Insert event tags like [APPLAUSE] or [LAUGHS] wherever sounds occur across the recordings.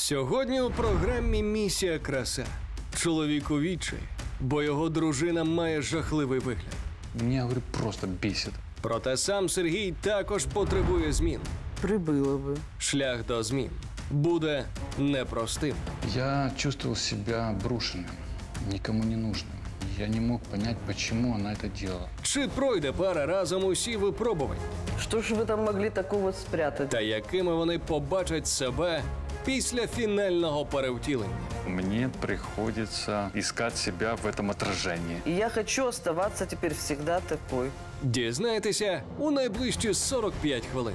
Сьогодні у програмі Місія краса. Чоловік у відчаї, бо його дружина має жахливий вигляд. Меня, говорю, просто бесит. Проте сам Сергій також потребує змін. Прибило би. Шлях до змін буде непростим. Я чувствовал себя брошенным, никому не нужным. Я не мог понять, почему она это делала. Чи пройде пара разом усі випробування, Что ж вы там могли такого спрятать? та якими вони побачать себе після фінального перевтілення? Мне приходится искать себя в этом отражении. И я хочу оставаться теперь всегда такой. Дізнаєтеся у найближчі 45 хвилин.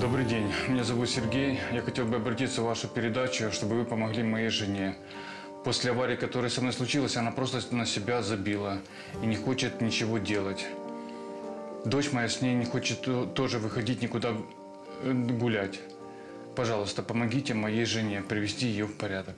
Добрый день, меня зовут Сергей. Я хотел бы обратиться в вашу передачу, чтобы вы помогли моей жене. После аварии, которая со мной случилась, она просто на себя забила и не хочет ничего делать. Дочь моя с ней не хочет то- тоже выходить никуда э, гулять. Пожалуйста, помогите моей жене привести ее в порядок.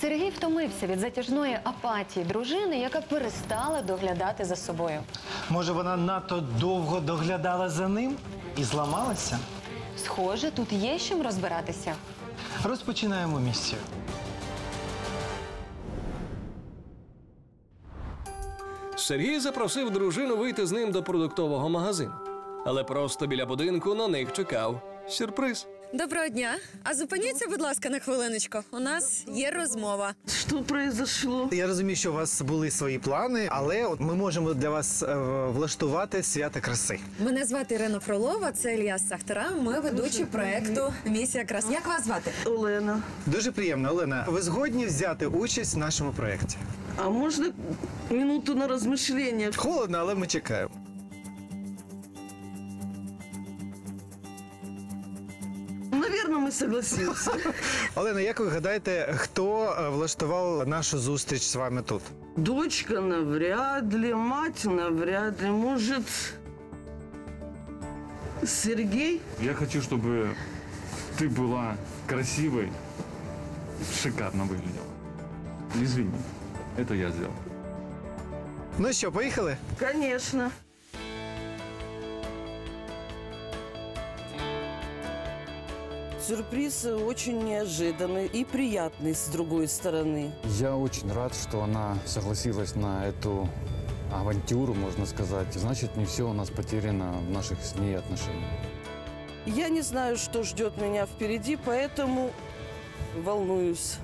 Сергій втомився від затяжної апатії дружини, яка перестала доглядати за собою. Може, вона надто довго доглядала за ним і зламалася? Схоже, тут є з чим розбиратися. Розпочинаємо місію. Сергій запросив дружину вийти з ним до продуктового магазину. Але просто біля будинку на них чекав сюрприз. Доброго дня. А зупиніться, будь ласка, на хвилиночку. У нас є розмова. Что произошло? Я розумію, що у вас були свої плани, але от ми можемо для вас е, влаштувати свято краси. Мене звати Ірина Фролова, це Ільяс Сахтара. Ми ведучі проекту Місія крас. Як вас звати? Олена. Дуже приємно, Олена. Ви згодні взяти участь в нашому проєкті? А можно минуту на размышление? Холодно, але ми чекаємо. Наверное, мы согласимся. [LAUGHS] Олена, як ви гадаєте, хто е, влаштував нашу зустріч з вами тут? Дочка навряд ли, мать навряд ли. Может, Сергей? Я хочу, чтобы ты была красивой, шикарно выглядела. Извини, это я сделал. Ну що, поїхали? Конечно. Сюрприз очень неожиданный и приятный с другой стороны. Я очень рад, что она согласилась на эту авантюру, можно сказать. Значит, не все у нас потеряно в наших с ней отношениях. Я не знаю, что ждет меня впереди, поэтому волнуюсь.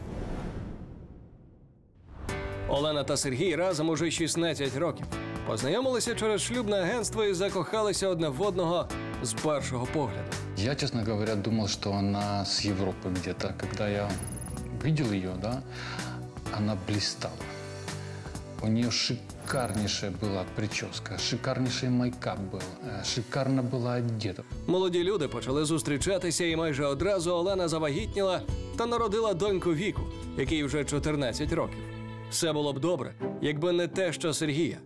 Олена та Сергій разом уже 16 років. Познайомилися через шлюбне агентство і закохалися одне в одного з першого погляду. Я, честно говоря, думал, что она с Европы где-то. Когда я видел ее, да, она блистала. У нее шикарнейшая была прическа, шикарнейший майкап был, э, шикарно была одета. Молоді люди почали зустрічатися, і майже одразу Олена завагітніла та народила доньку Віку, якій вже 14 років. Все було б добре, якби не те, що Сергія.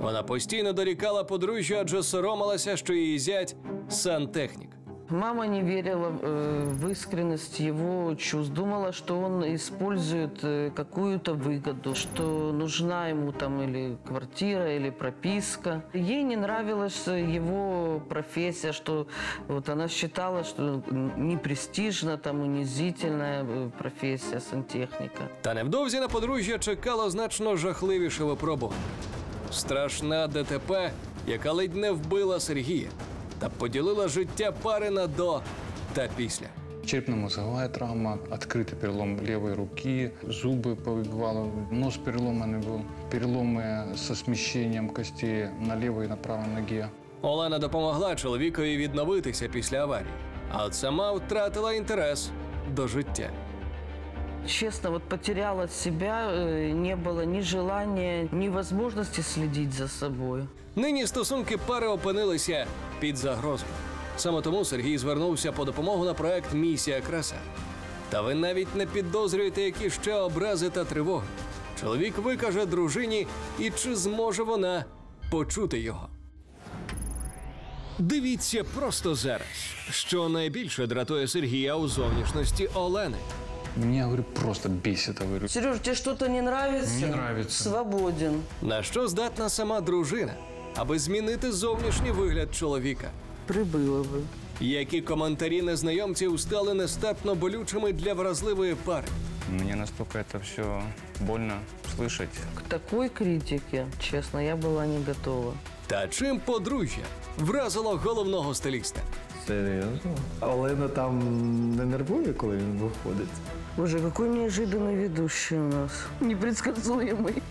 Вона постійно дорікала подружжю, адже соромилася, що її зять сантехнік. Мама не верила э, в искренность его чувств. Думала, что он использует э, какую-то выгоду, что нужна ему там или квартира, или прописка. Ей не нравилась э, его профессия, что вот она считала, что непрестижна, там унизительная э, профессия сантехника. Та невдовзі на подружжя чекало значно жахливіше випробування. Страшна ДТП, яка ледь не вбила Сергія та поділила життя пари на до та після. Черепно-мозговая травма, открытый перелом левой руки, зубы повыбивало, нос переломанный был, переломы со смещением костей на левой и на правой ноге. Олена допомогла чоловікові відновитися після аварії, а от сама втратила інтерес до життя. Честно, вот потеряла себя, э, не было ни желания, ни возможности следить за собой. Нині стосунки пари опинилися під загрозою. Саме тому Сергій звернувся по допомогу на проект Місія краса. Та ви навіть не підозрюєте, які ще образи та тривоги. Чоловік викаже дружині, і чи зможе вона почути його. Дивіться просто зараз, що найбільше дратує Сергія у зовнішності Олени. Меня, говорю, просто бесит, говорю. Сереж, тебе что-то не нравится? Не нравится. Свободен. На що здатна сама дружина, аби змінити зовнішній вигляд чоловіка? Прибыло бы. Які коментарі незнайомців стали нестерпно болючими для вразливої пари? Мне настолько это все больно слышать. К такой критике, честно, я была не готова. Та чим подружжя вразило головного стиліста? Серйозно? Олена там не нервує, коли він виходить. Боже, какой неожиданный ведущий у нас. Непредсказуемый.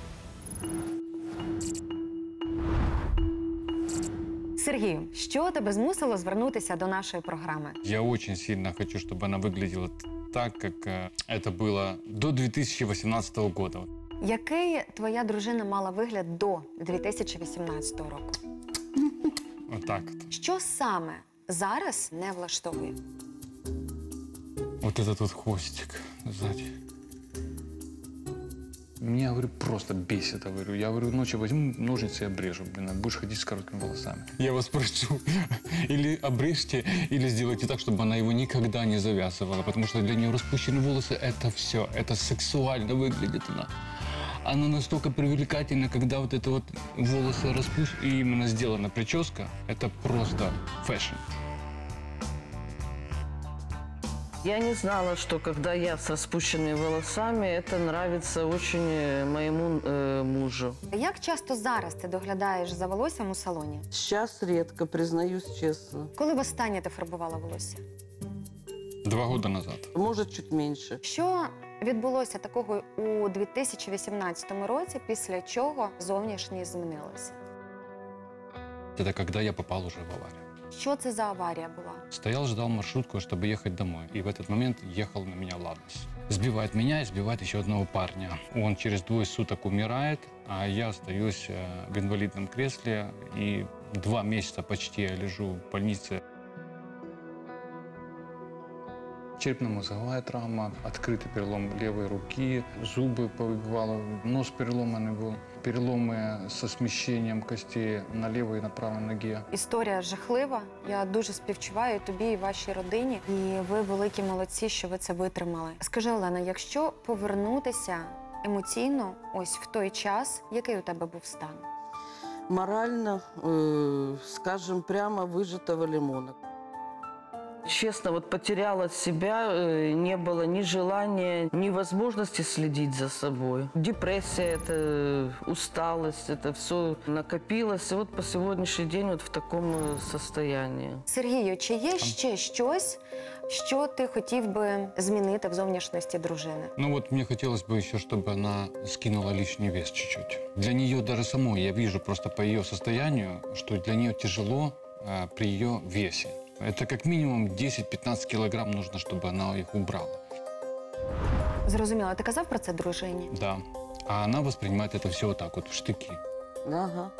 Сергію, що тебе змусило звернутися до нашої програми? Я очень сильно хочу, чтобы она выглядела т- так, как э, это было до 2018 года. Який твоя дружина мала вигляд до 2018 року? Вот так вот. Що саме зараз не влаштовує? Вот этот вот хвостик сзади. Меня, говорю, просто бесит, я говорю. Я говорю, ночью возьму ножницы и обрежу, блин, а будешь ходить с короткими волосами. Я вас прошу, [LAUGHS] или обрежьте, или сделайте так, чтобы она его никогда не завязывала, потому что для нее распущенные волосы – это все, это сексуально выглядит она. Она настолько привлекательна, когда вот это вот волосы распущены, и именно сделана прическа, это просто фэшн. Я не знала, что когда я с распущенными волосами, это нравится очень э, моему э, мужу. Як часто зараз ти доглядаєш за волоссям у салоні? Сейчас редко, признаюсь честно. Коли востаннє ти фарбувала волосся? Два года назад. Может, чуть меньше. Що відбулося такого у 2018 році, після чого зовнішність змінилася? Это когда я попал уже в аварию. Що це за аварія була? Стоял, ждал маршрутку, чтобы ехать домой. И в этот момент ехал на меня Ладос. Сбивает меня и сбивает еще одного парня. Он через двое суток умирает, а я остаюсь э, в инвалидном кресле. И два месяца почти я лежу в больнице. Черепно-мозговая травма, открытый перелом левой руки, зубы повыбивало, нос переломанный был, переломы со смещением костей на левой и на правой ноге. Історія жахлива. Я дуже співчуваю тобі і вашій родині. І ви великі молодці, що ви це витримали. Скажи, Олена, якщо повернутися емоційно, ось в той час, який у тебе був стан? Морально, э, скажем, прямо выжатого лимона. Честно, вот потеряла себя, э, не было ни желания, ни возможности следить за собой. Депрессия, это э, усталость, это все накопилось. И вот по сегодняшний день вот в таком э, состоянии. Сергію, чи є ще щось, що ти хотів би змінити в зовнішності дружини? Ну вот мне хотелось бы еще, чтобы она скинула лишний вес чуть-чуть. Для нее даже самой, я вижу просто по ее состоянию, что для нее тяжело э, при ее весе. Это как минимум 10-15 килограмм нужно, чтобы она их убрала. Зрозуміла, ти казав про це дружині? Да. А она воспринимает это все вот так вот, в штыки. Ага.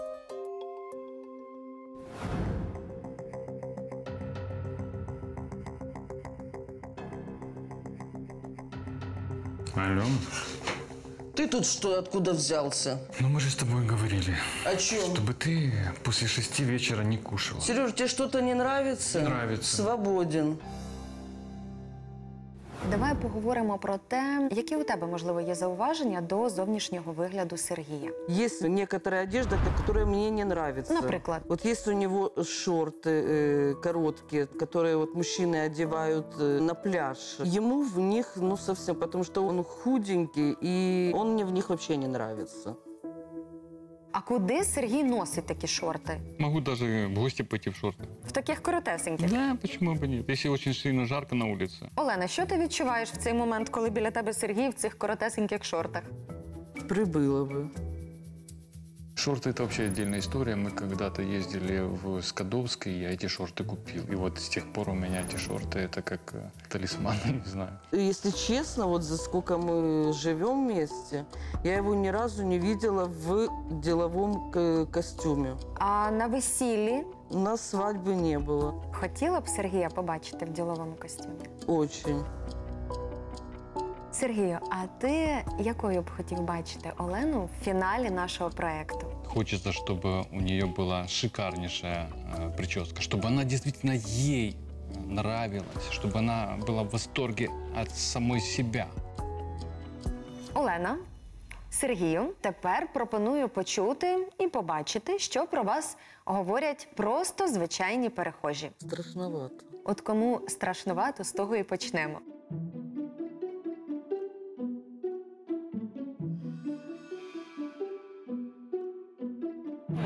Алло? Ты тут что, откуда взялся? Ну мы же с тобой говорили, О чем? чтобы ты после шести вечера не кушала. Сереж, тебе что-то не нравится? Нравится. Свободен. Давай поговоримо про те, які у тебе можливо є зауваження до зовнішнього вигляду Сергія. Есть некоторая одежда, которая мне не нравится. Например? Вот есть у него шорты э, короткие, которые вот мужчины одевают э, на пляж. Ему в них, ну, совсем, потому что он худенький, и он мне в них вообще не нравится. А куди Сергій носить такі шорти? Могу даже в гости пойти в шорты. В таких коротесеньких. Да, почему бы нет? Если очень сильно жарко на улице. Олена, що ти відчуваєш в цей момент, коли біля тебе Сергій в цих коротесеньких шортах? Прибыло бы. Шорты – это вообще отдельная история. Мы когда-то ездили в Скадовск, и я эти шорты купил. И вот с тех пор у меня эти шорты – это как э, талисман, [LAUGHS] не знаю. Если честно, вот за сколько мы живем вместе, я его ни разу не видела в деловом к- костюме. А на весіллі У нас свадьбы не было. хотіла б Сергія побачити в діловому костюмі? Очень. Сергію, а ти якою б хотів бачити Олену в фіналі нашого проекту? Хочется, чтобы у нее была шикарнейшая э, прическа, чтобы она действительно ей нравилась, чтобы она была в восторге от самой себя. Олена, Сергію, тепер пропоную почути і побачити, що про вас говорять просто звичайні перехожі. Страшновато. От кому страшнувато, з того і почнемо.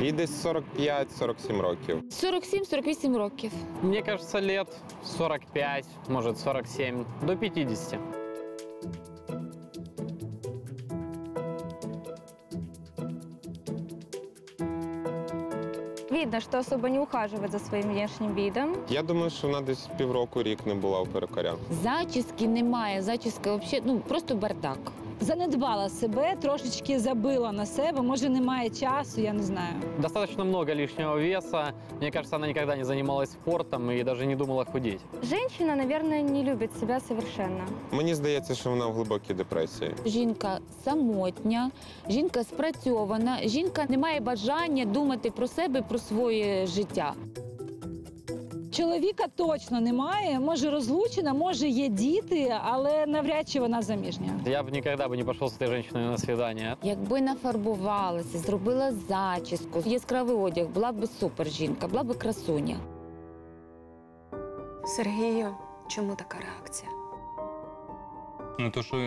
Їй десь 45-47 років. 47-48 років. Мне кажется, лет 45, может 47, до 50. Видно, что особо не ухаживает за своим внешним видом. Я думаю, що вона десь півроку рік не була у перукаря. Зачіски немає. Зачіска взагалі, ну просто бардак. Занедбала себе, трошечки забила на себе. Може, немає часу, я не знаю. Достаточно много лишнего веса. Мне кажется, она никогда не занималась спортом и даже не думала худеть. Женщина, наверное, не любит себя совершенно. Мені здається, що вона в глибокій депресії. Жінка самотня, жінка спрацьована, жінка не має бажання думати про себе, про своє життя. Чоловіка точно немає. Може, розлучена, може, є діти, але навряд чи вона заміжня. Я бы никогда бы не пошел с этой женщиной на свидание. Якби нафарбувалася, зробила зачіску, яскравий одяг, була б супер жінка, була б красуня. Сергію, чому така реакція? Ну, то, что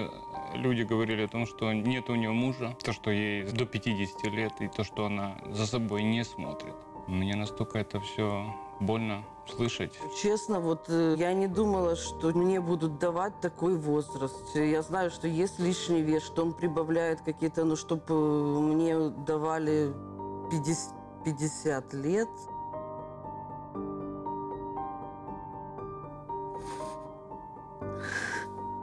люди говорили о том, что нет у нее мужа, то, что ей до 50 лет, и то, что она за собой не смотрит. Мне настолько это все больно слышать. Честно, вот э, я не думала, что мне будут давать такой возраст. Я знаю, что есть лишний вес, что он прибавляет какие-то, ну, чтобы мне давали 50, 50 лет.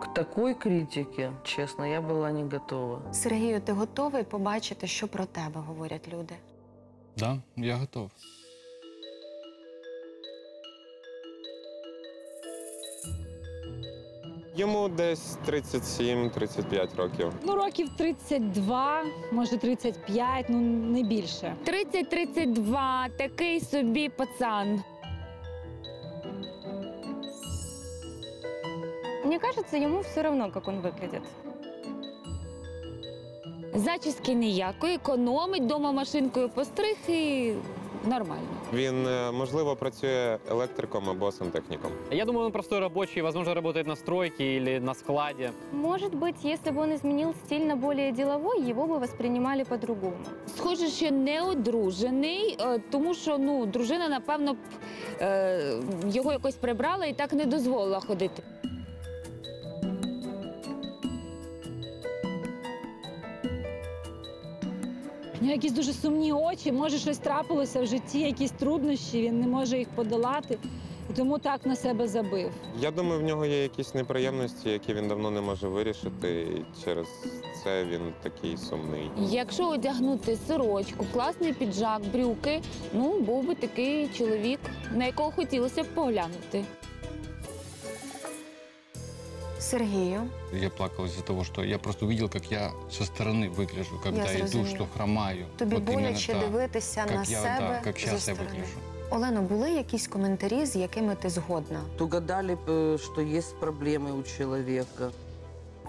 К такой критике, честно, я была не готова. Сергію, ти готовий побачити, що про тебе говорять люди? Да, я готов. Йому десь 37-35 років. Ну, років 32, може 35, ну не більше. 30-32, такий собі пацан. Мне кажется, ему все равно, как он выглядит. Зачіски ніякої, економить дома машинкою постриг і нормально. Він, е, можливо, працює електриком або сантехніком. Я думаю, он простой рабочий, возможно, работает на стройке или на складе. Может быть, если бы он изменил стиль на более деловой, его бы воспринимали по-другому. Схоже, що не одружений, е, тому що ну, дружина, напевно, б, е, його якось прибрала і так не дозволила ходити. Якісь дуже сумні очі, може щось трапилося в житті, якісь труднощі, він не може їх подолати, і тому так на себе забив. Я думаю, в нього є якісь неприємності, які він давно не може вирішити, і через це він такий сумний. Якщо одягнути сорочку, класний піджак, брюки, ну був би такий чоловік, на якого хотілося б поглянути. Сергію, Я плакал из-за того, что я просто увидел, как я со стороны выгляжу, когда Я иду, зрозуміла. что хромаю. тобі Вот именно боляче так, дивитися как на я, себе да, как зі сейчас я сторони. выгляжу. Олено, були якісь коментарі, з якими ти згодна? Угадали, э, что есть проблемы у человека.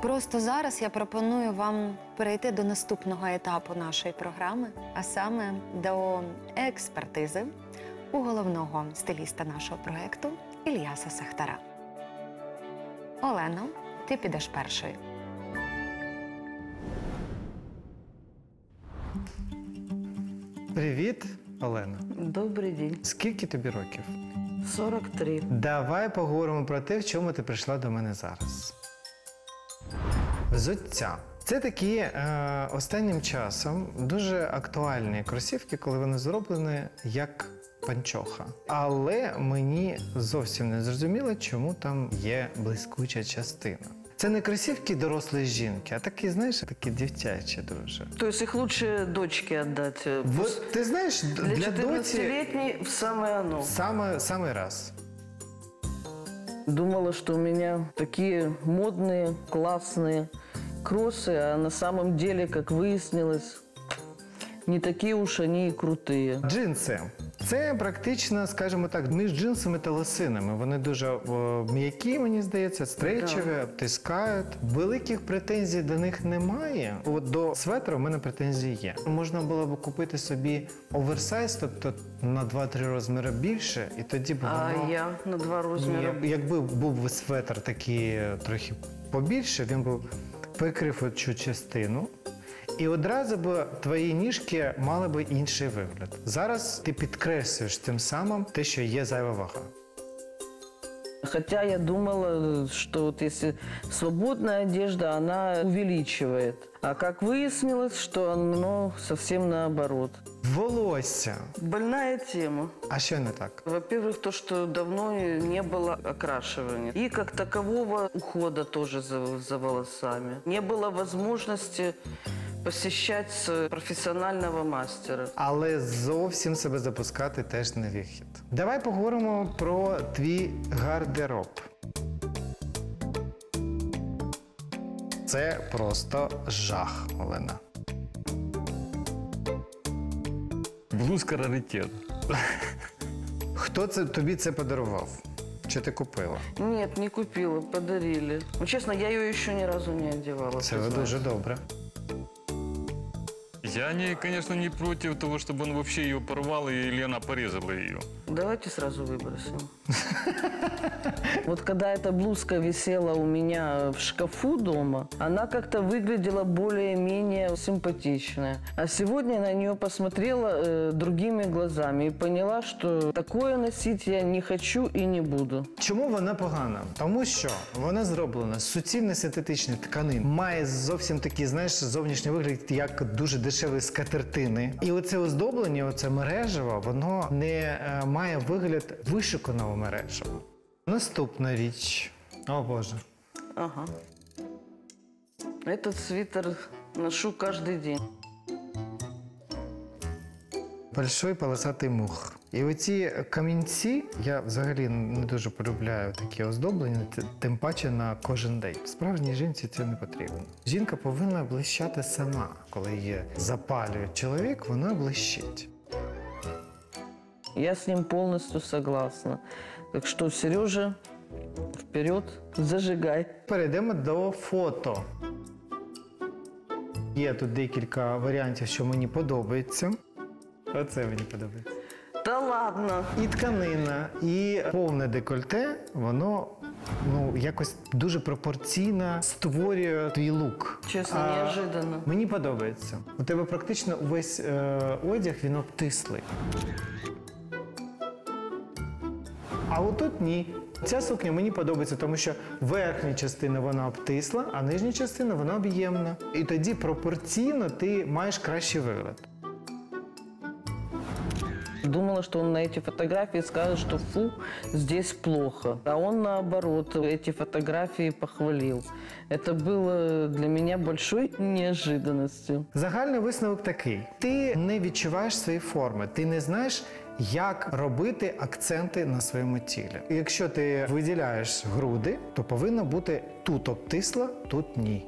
Просто зараз я пропоную вам перейти до наступного етапу нашої програми, а саме до експертизи у головного стиліста нашого проекту Ільяса Сахтара. Олено, ти підеш першою. Привіт, Олена. Добрый день. Скільки тобі років? 43. Давай поговоримо про те, в чому ти прийшла до мене зараз. Взуття. Це такі е, останнім часом дуже актуальні кросівки, коли вони зроблені як панчоха. Але мені зовсім не зрозуміло, чому там є блискуча частина. Це не кросівки дорослої жінки, а такі, знаєш, такі дівчачі дуже. То есть их лучше дочке отдать. э, От ти знаєш, д- Для для доці 14-летней в самое оно. саме, саме раз. Думала, что у меня такие модные, классные кроссы, а на самом деле, как выяснилось, не такие уж они и крутые. Джинси. Це практично, скажімо так, між джинсами та лосинами. Вони дуже м'які, мені здається, стрейчеві, обтискають. Великих претензій до них немає. От до светра в мене претензії є. Можна було б купити собі оверсайз, тобто на 2-3 розміри більше, і тоді б А я на два розміри. Ні, Якби був светр такий трохи побільше, він би прикрив цю частину. І одразу б твої ніжки мали би інший вигляд. Зараз ти підкреслюєш тим самим те, що є зайва вага. Хотя я думала, что вот если свободная одежда, она увеличивает. А как выяснилось, что оно совсем наоборот. Волосся. Больная тема. А що не так? Во-первых, то, что давно не было окрашивания. И как такового ухода тоже за, за волосами. Не было возможности посещать с- профессионального мастера. Але зовсім себе запускати теж не вихід. Давай поговоримо про твій гардероб. Це просто жах, Олена. Блузка раритет. Хто це тобі це подарував? Чи ти купила? Нет, не купила, подарили. Ну, честно, я ее еще ни разу не одевала. Це признаюсь. дуже добре. Я, не, конечно, не против того, чтобы он вообще ее порвал и Лена порезала ее. Давайте сразу выбросим. Вот когда эта блузка висела у меня в шкафу дома, она как-то выглядела более-менее симпатичная. А сегодня я на нее посмотрела э, другими глазами и поняла, что такое носить я не хочу и не буду. Чому вона погана? Тому що вона зроблена з суцільно синтетичних тканин, має зовсім такий, знаєш, зовнішній вигляд, як дуже Дешеві скатертини. І оце оздоблення, оце мережево, воно не е, має вигляд вишуканого мережева. Наступна річ. О Боже. Ага. Этот свитер ношу каждый день. Большой полосатый мух. І оці камінці я взагалі не дуже полюбляю такі оздоблення, тим паче на кожен день. Справжній жінці це не потрібно. Жінка повинна блищати сама. Коли її запалює чоловік, вона блищить. Я с ним полностью согласна. Так что, Сережа, вперед, зажигай. Перейдемо до фото. Є тут декілька варіантів, що мені подобається. Оце мені подобається. Да ладно. І тканина, і повне декольте, воно ну якось дуже пропорційно створює твій лук. Чесно, А, неожиданно. Мені подобається. У тебе практично увесь е, одяг він обтислий. А отут ні. Ця сукня мені подобається, тому що верхня частина вона обтисла, а нижня частина вона об'ємна. І тоді пропорційно ти маєш кращий вигляд. Думала, что он на эти фотографии скажет, что фу, здесь плохо. А он наоборот эти фотографии похвалил. Это было для меня большой неожиданностью. Загальний висновок такий: ти не відчуваєш свої форми, ти не знаєш, Як робити акценти на своєму тілі. І Якщо ти виділяєш груди, то повинно бути тут обтисла, тут ні.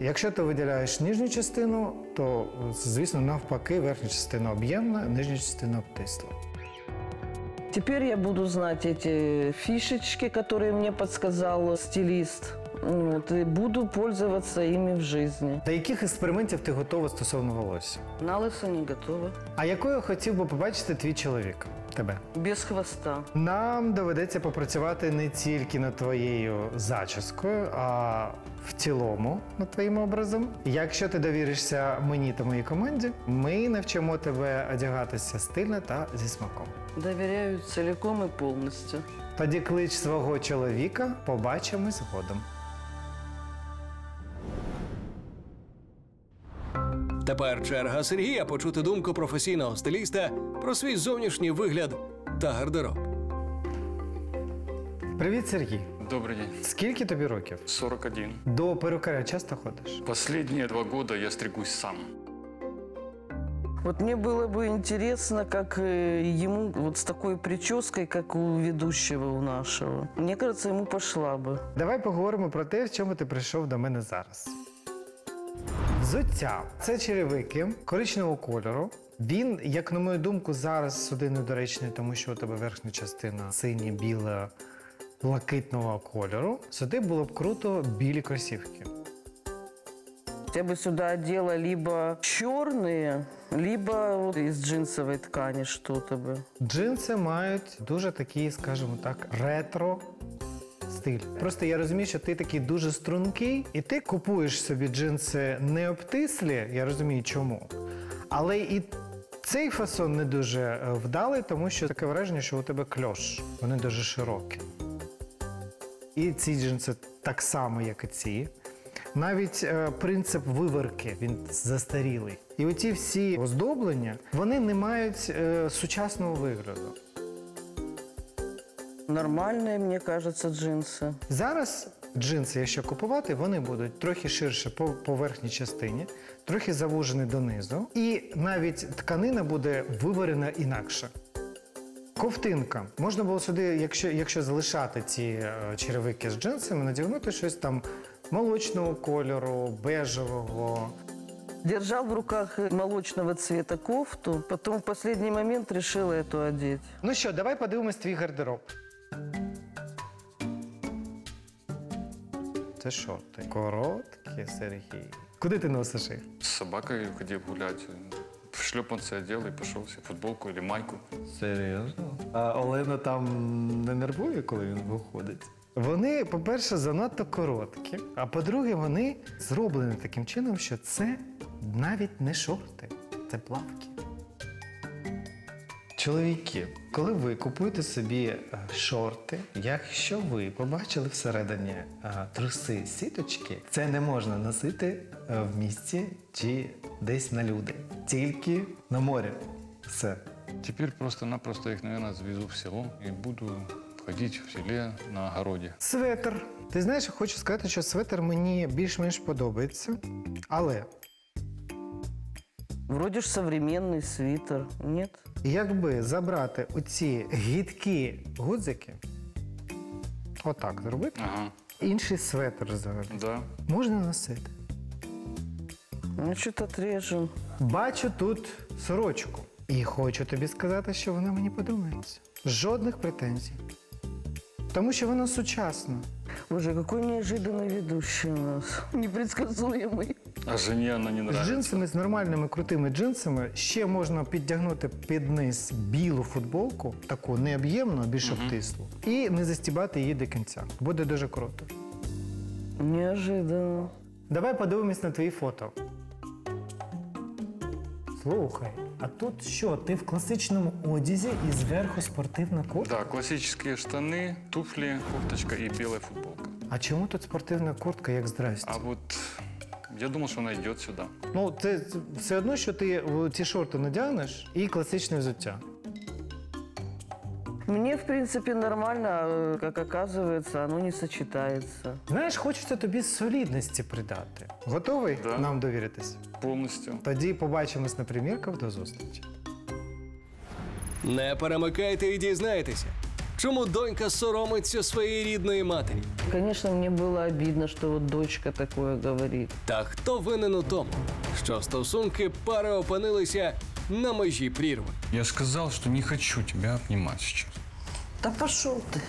Якщо ти виділяєш нижню частину, то звісно навпаки, верхня частина об'ємна, нижня частина обтисла. Теперь я буду знать эти фишечки, которые мне подсказал стилист. Вот, и буду пользоваться ими в жизни. До яких експериментів ти готова стосовно волосся? На лысо не готова. А якою хотів би побачити твій чоловік? Тебе? Без хвоста. Нам доведеться попрацювати не тільки над твоєю зачіскою, а в цілому над твоїм образом. Якщо ти довіришся мені та моїй команді, ми навчимо тебе одягатися стильно та зі смаком. Доверяю целиком и полностью. Тоді клич свого чоловіка, побачимось згодом. Тепер черга Сергія почути думку професійного стиліста про свій зовнішній вигляд та гардероб. Привіт, Сергій. Добрый день. Скільки тобі років? 41. До перукаря часто ходиш? Последние два года я стригусь сам. Вот мне было бы интересно, как э, ему вот с такой прической, как у ведущего у нашего. Мне кажется, ему пошла бы. Давай поговоримо про те, в чому ти прийшов до мене зараз. Взуття це черевики коричневого кольору, Він, як на мою думку, зараз сюди недоречний, тому що у тебе верхня частина синя, біла, блакитного кольору. Сюди було б круто білі кросівки. Я бы сюда одела либо черные, либо вот из джинсовой ткани что-то бы. Джинси мають дуже такий, скажімо так, ретро. Стиль. Просто я розумію, що ти такий дуже стрункий, і ти купуєш собі джинси не обтислі, я розумію чому. Але і цей фасон не дуже е, вдалий, тому що таке враження, що у тебе кльош. Вони дуже широкі. І ці джинси так само, як і ці. Навіть е, принцип виверки він застарілий. І оці всі оздоблення вони не мають е, сучасного вигляду. Нормальные, мне кажется, джинсы. Зараз джинси, якщо купувати, вони будуть трохи ширше по, по верхній частині, трохи завужені донизу, і навіть тканина буде виварена інакше. Ковтинка. Можна було сюди, якщо, якщо залишати ці е, черевики з джинсами, надягнути щось там молочного кольору, бежевого. Держал в руках молочного цвета кофту, потом в последний момент решила эту одеть. Ну що, давай подивимось твій гардероб. Це шорти. Короткі, Сергій. Куди ти носиш їх? С собакой ходил гулять. В шлепанцы одел и пошел себе футболку или майку. Серйозно? А Олена там не нервує, коли він виходить? Вони, по-перше, занадто короткі, а по-друге, вони зроблені таким чином, що це навіть не шорти, це плавки. Чоловіки, коли ви купуєте собі е, шорти, якщо ви побачили всередині е, труси сіточки, це не можна носити е, в місті чи десь на люди, тільки на морі. Все. Теперь просто-напросто их, наверное, завезу в село и буду ходить в селе на огороде. Светр. Ти знаєш, хочу сказати, що светр мені більш-менш подобається. Але Вроде ж современный свитер, нет? Якби забрати оці гідкі гудзики, отак зробити, Ага, інший светр взагалі да. можна носити. Ну, что-то отрежем. Бачу тут сорочку. І хочу тобі сказати, що вона мені подобається. Жодних претензій. Тому що вона сучасна. Боже, какой неожиданный ведущий у нас. Непредсказуемый. А жене она не З джинсами, з нормальними крутими джинсами ще можна підтягнути під низ білу футболку, таку необ'ємну, а більш обтислу, і не застібати її до кінця. Буде дуже круто. Неожиданно. Давай подивимось на твої фото. Слухай, а тут що? Ти в класичному одязі і зверху спортивна куртка? Да, классические штаны, туфли, кофточка и белая футболка. А чому тут спортивна куртка, як здрасте? А вот я думал, что она идет сюда. Ну, це це все одно, що ти в ці шорти надягнеш і класичне взуття. Мне, в принципе, нормально, а, э, как оказывается, оно не сочетается. Знаєш, хочеться тобі солідності придати. Готовий Да. нам довіритись? Полностью. Тоді побачимось на примірках до зустрічі. Не перемикайте і дізнайтеся, чому донька соромиться своєї рідної матері. Конечно, мне было обидно, что вот дочка такое говорит. Та хто винен у тому, що стосунки пари опинилися на межі прірви. Я сказал, что не хочу тебя обнимать сейчас. Да пошел ты.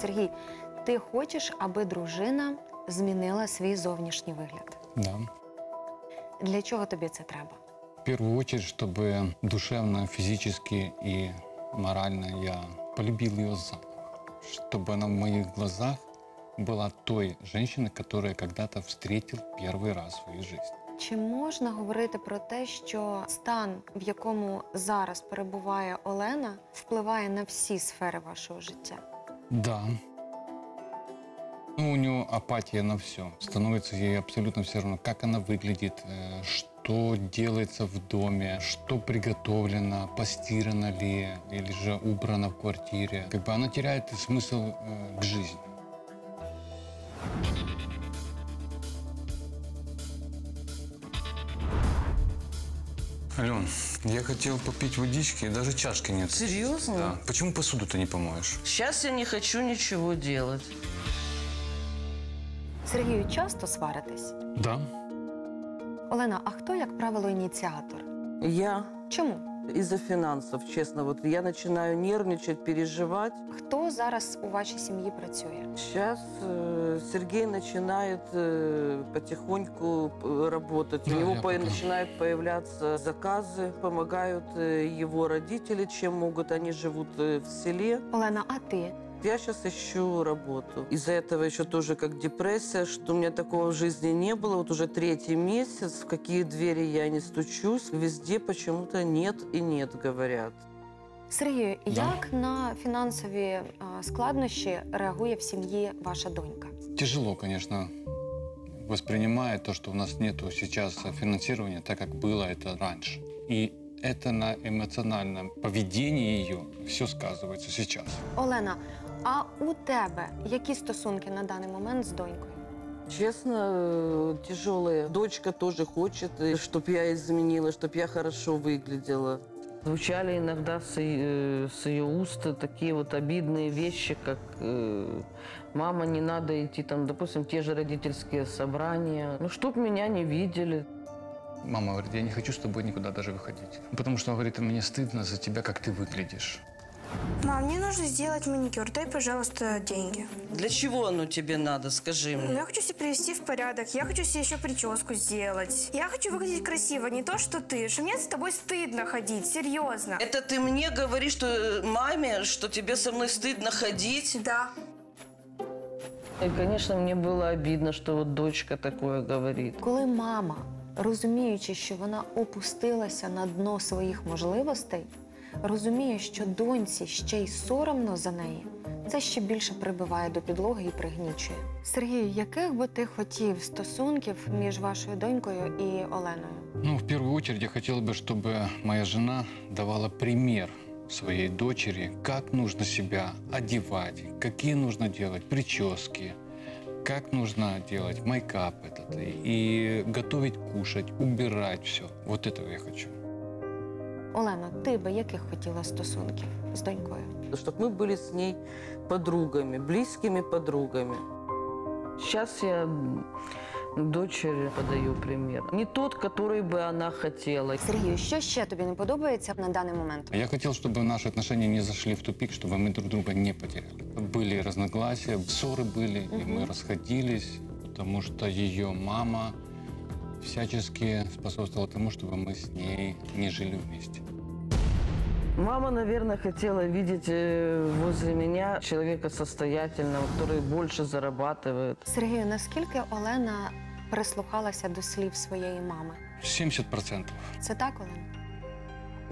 Сергій, ти хочеш, аби дружина змінила свій зовнішній вигляд? Да. Для чого тобі це треба? В первую очередь, чтобы душевно, физически и морально я полюбил ее запах. Чтобы она в моих глазах была той женщиной, которую я когда-то встретил первый раз в своей жизни. Чи можна говорити про те, що стан, в якому зараз перебуває Олена, впливає на всі сфери вашого життя? Да. Ну, у нее апатия на все. Становится ей абсолютно все равно, как она выглядит, э, что делается в доме, что приготовлено, постирано ли, или же убрано в квартире. Как бы она теряет смысл э, к жизни. Ален, я хотел попить водички, и даже чашки нет. Серьезно? Да. Почему посуду-то не помоешь? Сейчас я не хочу ничего делать. Сергію, часто сваритесь? Да. Олена, а хто, як правило, ініціатор? Я Чому? из-за финансов, честно, вот я начинаю нервничать, переживать. Хто зараз у вашій сім'ї працює? Сейчас э, Сергей начинает э, потихоньку э, работать. Да, У него я по- пока. начинают появляться заказы, помогают э, его родители, чем могут. Они живут э, в селе. Олена, а ти? Я сейчас ищу работу. Из-за этого еще тоже как депрессия, что у меня такого в жизни не было. Вот уже третий месяц, в какие двери я не стучусь, везде почему-то нет и нет, говорят. Сергію, Да. як на фінансові а, складнощі реагує в сім'ї ваша донька? Тяжело, конечно, воспринимает то, что у нас нету сейчас финансирования, так как было это раньше. И это на эмоциональном поведении ее все сказывается сейчас. Олена, а у тебе які стосунки на даний момент з донькою? Честно, э, тяжелые. Дочка тоже хочет, чтобы я изменила, чтобы я хорошо выглядела. Звучали иногда с, э, с ее уст такие вот обидные вещи, как э, «мама, не надо идти, там, допустим, те же родительские собрания, ну, чтоб меня не видели». Мама говорит, я не хочу с тобой никуда даже выходить. Потому что, говорит, мне стыдно за тебя, как ты выглядишь. Мам, мне нужно сделать маникюр. Дай, пожалуйста, деньги. Для чего оно тебе надо, скажи Ну, мне? я хочу себя привести в порядок. Я хочу себе еще прическу сделать. Я хочу выглядеть красиво, не то, что ты. Что мне с тобой стыдно ходить, серьезно. Это ты мне говоришь, что э, маме, что тебе со мной стыдно ходить? Да. И, конечно, мне было обидно, что вот дочка такое говорит. Коли мама, розуміючи, що вона опустилася на дно своїх можливостей, розуміє, що доньці ще й соромно за неї, це ще більше прибиває до підлоги і пригнічує. Сергію, яких би ти хотів стосунків між вашою донькою і Оленою? Ну, в первую очередь, я хотел бы, чтобы моя жена давала пример своей дочери, как нужно себя одевать, какие нужно делать прически, как нужно делать майкап этот, и готовить, кушать, убирать все. Вот этого я хочу. Олена, ти би яких хотіла стосунків з донькою? Чтобы мы были с ней подругами, близкими подругами. Сейчас я м, дочери подаю пример. Не тот, который бы она хотела. Сергію, що ще тобі не подобається на даний момент? Я хотел, чтобы наши отношения не зашли в тупик, чтобы мы друг друга не потеряли. Были разногласия, ссоры были, и мы расходились, потому что ее мама всячески способствовала тому, чтобы мы с ней не жили вместе. Мама, наверное, хотела видеть э, возле меня человека состоятельного, который больше зарабатывает. Сергію, наскільки Олена прислухалася до слів своєї мами? 70%. Це так, Олена?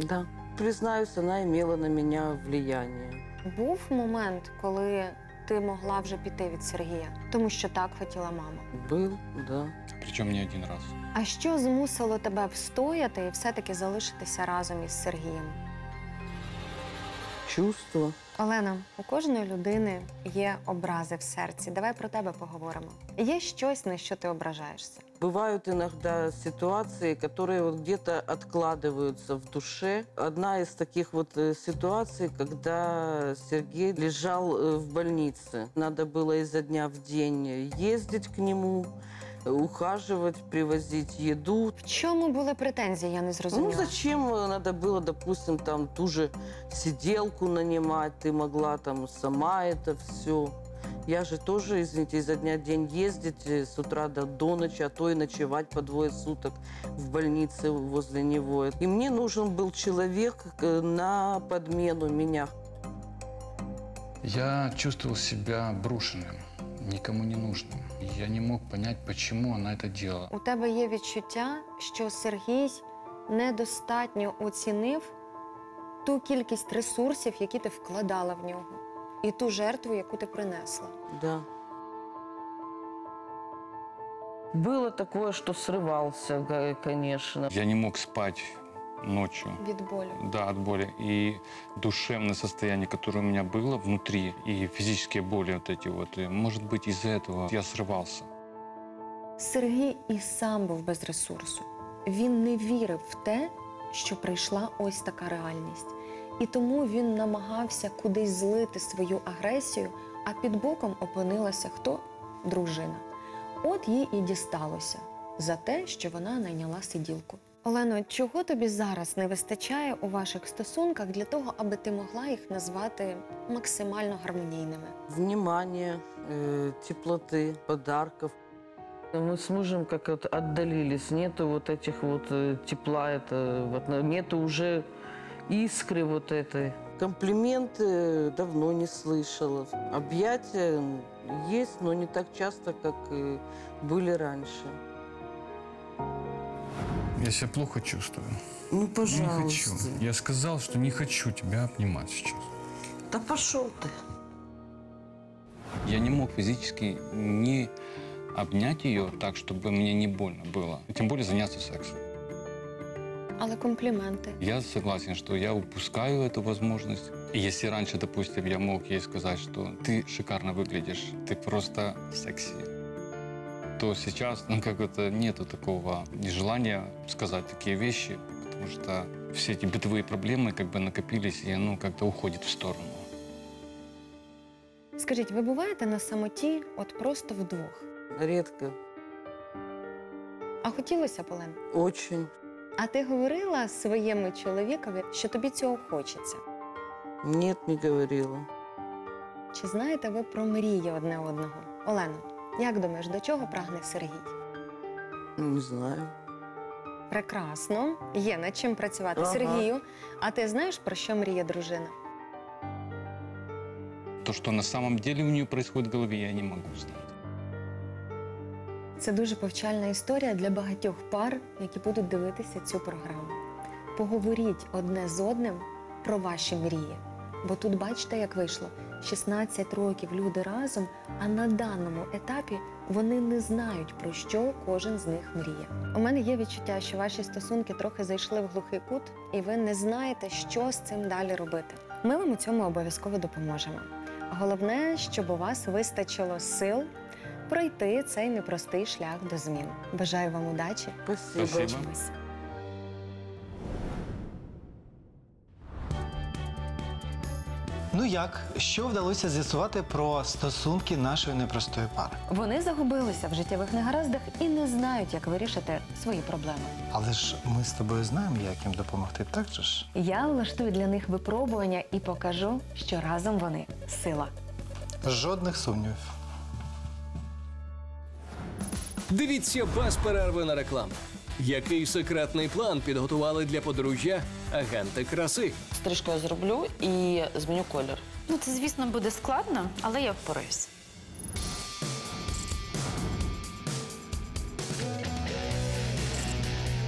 Да. Признаюсь, она имела на меня влияние. Був момент, коли ти могла вже піти від Сергія, тому що так хотіла мама. Был, да. Причем не один раз. А що змусило тебе встояти і все-таки залишитися разом із Сергієм? Чувство. Олена, у кожної людини є образи в серці. Давай про тебе поговоримо. Є щось, на що ти ображаєшся? Бывают иногда ситуации, которые вот где-то откладываются в душе. Одна из таких вот э, ситуаций, когда Сергей лежал э, в больнице. Надо было изо дня в день ездить к нему, э, ухаживать, привозить еду. В чому були претензії? Я не Ну зрозуміла. зачем э, надо было, допустим, там ту же сиделку нанимать, ты могла там сама это все. Я же тоже, извините, изо дня в день ездить э, с утра до, до ночи, а то и ночевать по двое суток в больнице возле него. И мне нужен был человек э, на подмену меня. Я чувствовал себя брошенным, никому не нужным. Я не мог понять, почему она это делала. У тебе є відчуття, що Сергій недостатньо оцінив ту кількість ресурсів, які ти вкладала в нього, і ту жертву, яку ти принесла. Да. Было такое, что срывался, га- конечно. Я не мог спать ночью. Від болю. Да, от боли. И душевное состояние, которое у меня было внутри, и физические боли вот эти вот. И, может быть, из-за этого я срывался. Сергій і сам був без ресурсу. Він не вірив в те, що прийшла ось така реальність. І тому він намагався кудись злити свою агресію, а під боком опинилася хто? Дружина. От їй і дісталося. за те, що вона найняла сиділку. Олено, чого тобі зараз не вистачає у ваших стосунках для того, аби ти могла їх назвати максимально гармонійними? Внимание, э, теплоты, подарков. Мы с мужем как вот отдалились, нету вот этих вот э, тепла, это вот, на- нету уже искры вот этой. Комплименты давно не слышала. Объятия есть, но не так часто, как э, были раньше. Я себя плохо чувствую. Ну, Не пожалуйста. хочу. Я сказал, что не хочу тебя обнимать сейчас. Да пошел ты. Я не мог физически не обнять ее так, чтобы мне не больно было. Тем более заняться сексом. Але компліменти. Я согласен, что я упускаю эту возможность. Если раньше, допустим, я мог ей сказать, что ты шикарно выглядишь, ты просто секси, то сейчас, ну, как это, нету такого желания сказать такие вещи, потому что все эти бытовые проблемы как бы накопились, и оно как-то уходит в сторону. Скажіть, ви буваєте на самоті, от просто вдвох? Редко. А хотілося б, Олен? Очень. А ти говорила своєму чоловікові, що тобі цього хочеться? Нет, не говорила. Чи знаєте ви про мрії одне одного? Олено, як думаєш, до чого прагне Сергій? Не знаю. Прекрасно, є над чим працювати. Ага. Сергію, а ти знаєш, про що мріє дружина? То, что на самом деле у нее происходит в голове, я не могу знать. Це дуже повчальна історія для багатьох пар, які будуть дивитися цю програму. Поговоріть одне з одним про ваші мрії. Бо тут бачите, як вийшло: 16 років люди разом, а на даному етапі вони не знають, про що кожен з них мріє. У мене є відчуття, що ваші стосунки трохи зайшли в глухий кут, і ви не знаєте, що з цим далі робити. Ми вам у цьому обов'язково допоможемо. Головне, щоб у вас вистачило сил пройти цей непростий шлях до змін. Бажаю вам удачі. Спасибо. Ну як, що вдалося з'ясувати про стосунки нашої непростої пари? Вони загубилися в життєвих негараздах і не знають, як вирішити свої проблеми. Але ж ми з тобою знаємо, як їм допомогти, так же ж? Я влаштую для них випробування і покажу, що разом вони сила. Жодних сумнівів. Дивіться без перерви на рекламу. Який секретний план підготували для подружжя агенти краси? Стрижку я зроблю і зміню колір. Ну, це, звісно, буде складно, але я впораюсь.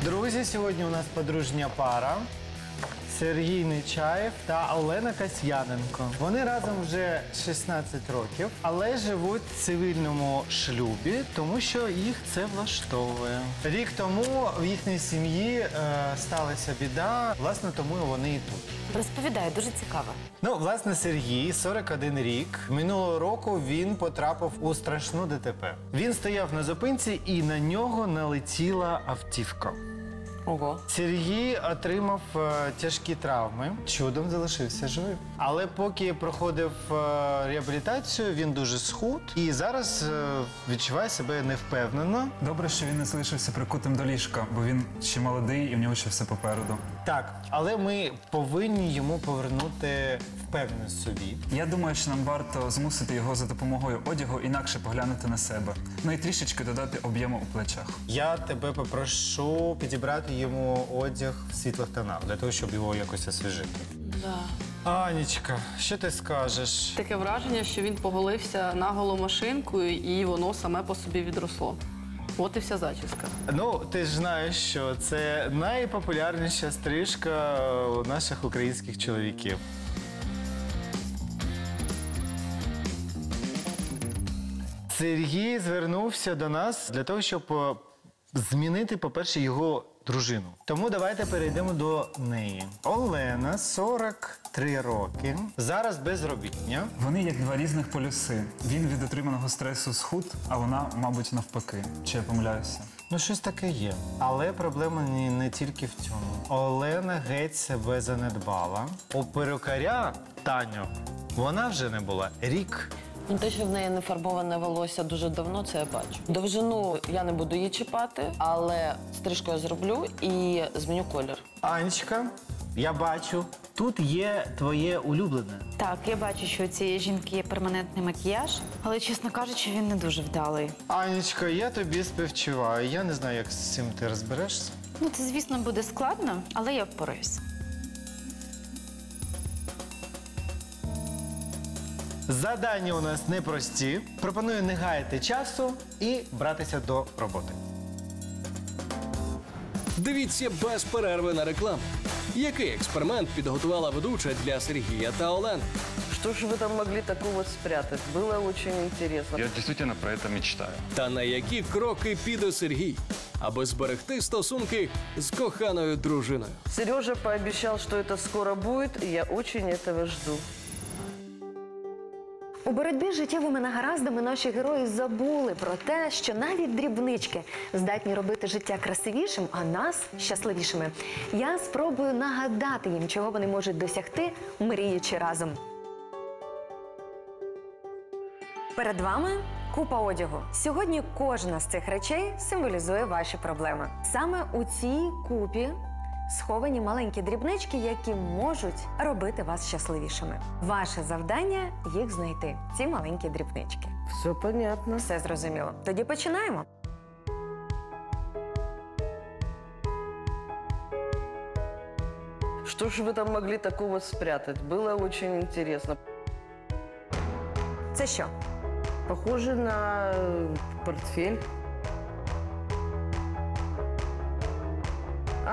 Друзі, сьогодні у нас подружня пара. Сергій Нечаєв та Олена Касьяненко. Вони разом вже 16 років, але живуть в цивільному шлюбі, тому що їх це влаштовує. Рік тому в їхній сім'ї е, сталася біда, власне, тому вони і тут. Розповідаю, дуже цікаво. Ну, власне, Сергій 41 рік. Минулого року він потрапив у страшну ДТП. Він стояв на зупинці і на нього налетіла автівка. Ого. Сергій отримав е, тяжкі травми, чудом залишився живим. Але поки проходив е, реабілітацію, він дуже схуд і зараз е, відчуває себе невпевнено. Добре, що він не залишився прикутим до ліжка, бо він ще молодий і в нього ще все попереду. Так, але ми повинні йому повернути впевненість в собі. Я думаю, що нам варто змусити його за допомогою одягу інакше поглянути на себе. Ну і трішечки додати об'єму у плечах. Я тебе попрошу підібрати йому одяг в світлих тонах, для того, щоб його якось освіжити. Да. Анічка, що ти скажеш? Таке враження, що він поголився наголо машинкою і воно саме по собі відросло. От і вся зачіска. Ну, ти ж знаєш, що це найпопулярніша стрижка у наших українських чоловіків. Сергій звернувся до нас для того, щоб е, змінити, по-перше, його дружину. Тому давайте перейдемо до неї. Олена, 43 роки, зараз безробітня. Вони як два різних полюси. Він від отриманого стресу схуд, а вона, мабуть, навпаки. Чи я помиляюся? Ну, щось таке є. Але проблема не, не тільки в цьому. Олена геть себе занедбала. У перукаря Таню вона вже не була рік. Ну, те, що в неї не фарбоване волосся дуже давно, це я бачу. Довжину я не буду її чіпати, але стрижку я зроблю і зміню колір. Анечка, я бачу, тут є твоє улюблене. Так, я бачу, що у цієї жінки є перманентний макіяж, але, чесно кажучи, він не дуже вдалий. Анечка, я тобі співчуваю. Я не знаю, як з цим ти розберешся. Ну, це, звісно, буде складно, але я впораюсь. Задання у нас непрості. Пропоную не гаяти часу і братися до роботи. Дивіться без перерви на рекламу. Який експеримент підготувала ведуча для Сергія та Олени? Что же вы там могли такого спрятать? Было очень интересно. Я действительно про это мечтаю. Та на які кроки піде Сергій, аби зберегти стосунки з коханою дружиною? Сережа пообещал, что это скоро будет, и я очень этого жду. У боротьбі з життєвими негараздами наші герої забули про те, що навіть дрібнички здатні робити життя красивішим, а нас щасливішими. Я спробую нагадати їм, чого вони можуть досягти, мріючи разом. Перед вами купа одягу. Сьогодні кожна з цих речей символізує ваші проблеми. Саме у цій купі сховані маленькі дрібнички, які можуть робити вас щасливішими. Ваше завдання їх знайти. Ці маленькі дрібнички. Все понятно. Все зрозуміло. Тоді починаємо. Что же вы там могли такого спрятать? Было очень интересно. Це що? Похоже на э, портфель.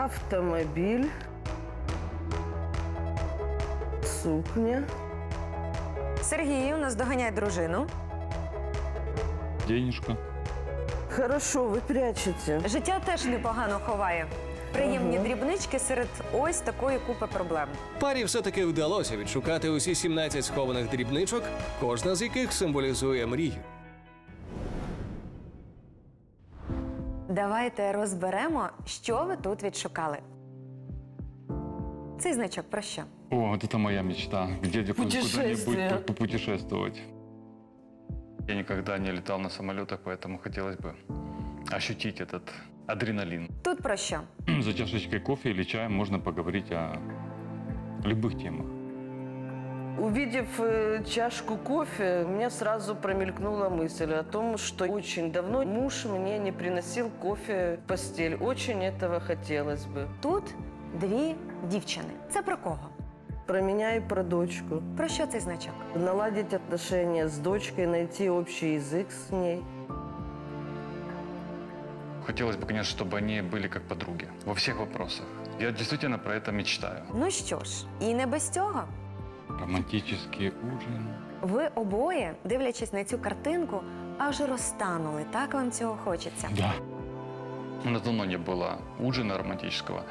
Автомобиль. Сукня. Сергій у нас доганяє дружину. Денежка. Хорошо, ви прячете. Життя теж непогано ховає. Приємні дрібнички серед ось такої купи проблем. Парі все-таки вдалося відшукати усі 17 схованих дрібничок, кожна з яких символізує мрію. Давайте розберемо, що ви тут відшукали. Цей значок про що? О, вот это моя мечта. Где-то Путешествие. куда-нибудь по- попутешествовать. Я никогда не летал на самолетах, поэтому хотелось бы ощутить этот адреналин. Тут про що? [CLEARS THROAT] За чашечкой кофе или чаем можно поговорить о любых темах. Увидев э, чашку кофе, у меня сразу промелькнула мысль о том, что очень давно муж мне не приносил кофе в постель. Очень этого хотелось бы. Тут дві дівчини. Це про кого? Про меня и про дочку. Про що цей значок? Наладить отношения с дочкой, найти общий язык с ней. Хотелось бы, конечно, чтобы они были как подруги во всех вопросах. Я действительно про это мечтаю. Ну що ж, і не без цього. Романтический ужин. Ви обоє, дивлячись на цю картинку, аж розтанули. Так вам цього хочеться. Да. У нас давно не было ужина романтического.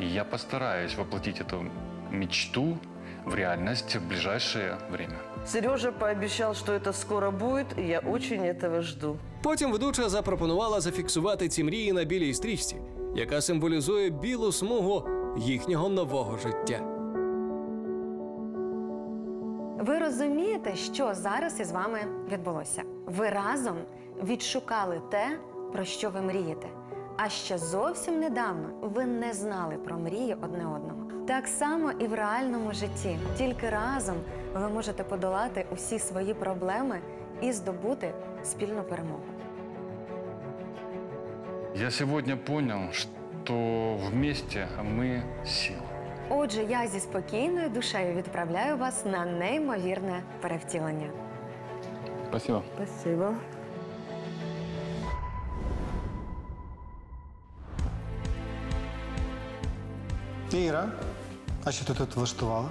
И я постараюсь воплотить эту мечту в реальность в ближайшее время. Сережа пообещал, что это скоро будет, и я очень этого жду. Потім ведуча запропонувала зафіксувати ці мрії на білій стрічці, яка символізує білу смугу їхнього нового життя. Ви розумієте, що зараз із вами відбулося? Ви разом відшукали те, про що ви мрієте. А ще зовсім недавно ви не знали про мрії одне одного. Так само і в реальному житті. Тільки разом ви можете подолати усі свої проблеми і здобути спільну перемогу. Я сегодня понял, что вместе мы сила. Отже, я зі спокійною душею відправляю вас на неймовірне перевтілення. Спасибо. Спасибо. Іра, а що ти тут влаштувала?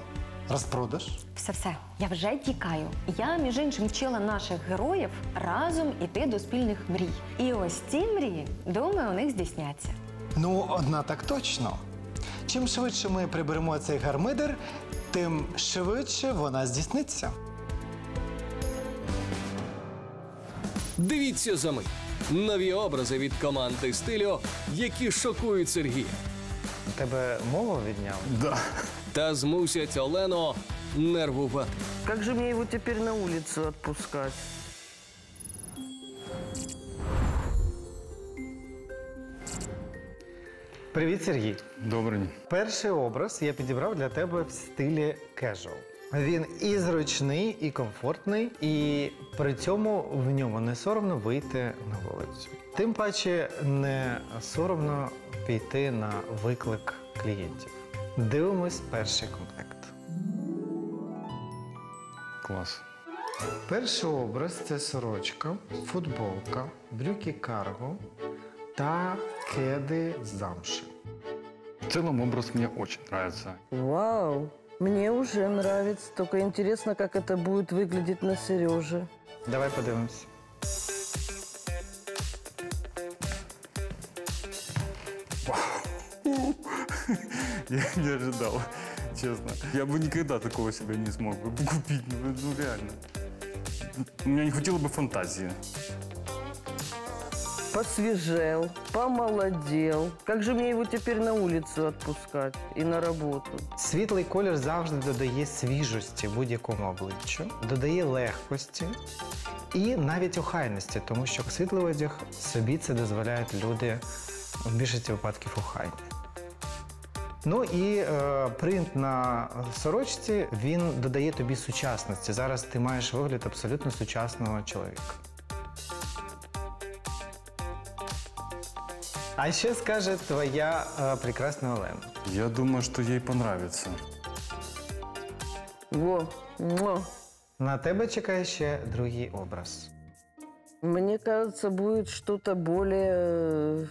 Розпродаж? Все, все, я вже тікаю. Я, між іншим, вчила наших героїв разом іти до спільних мрій. І ось ці мрії, думаю, у них здійсняться. Ну, одна так точно. Чим швидше ми приберемо цей гармидер, тим швидше вона здійсниться. Дивіться за мить. Нові образи від команди стилю, які шокують Сергія. Тебе мову відняв? Да. Та змусять Олену нервувати. Как же мне его теперь на улицу отпускать? Привіт, Сергій. Добрый день. Перший образ я підібрав для тебе в стилі casual. Він і зручний, і комфортний, і при цьому в ньому не соромно вийти на вулицю. Тим паче не соромно піти на виклик клієнтів. Дивимось перший комплект. Класс. Перший образ це сорочка, футболка, брюки карго та кеди з замши. В целом образ мне очень нравится. Вау, мне уже нравится. Только интересно, как это будет выглядеть на Сереже. Давай подивимось. [LAUGHS] Я не ожидал, честно. Я бы никогда такого себе не смог бы купить, ну, ну реально. У меня не хватило бы фантазии. Посвежел, помолодел. Как же мне его теперь на улицу отпускать и на работу? Світлий колір завжди додає свіжості будь-якому обличчю, додає легкості і навіть охайності, тому що світлий одяг собі це дозволяють люди в більшості випадків охайні. Ну і е, принт на сорочці він додає тобі сучасності. Зараз ти маєш вигляд абсолютно сучасного чоловіка. А що скаже твоя е, прекрасна Олена? Я думаю, что ей понравится. Во, муа. На тебе чекає ще другий образ. Мне кажется, будет что-то более э,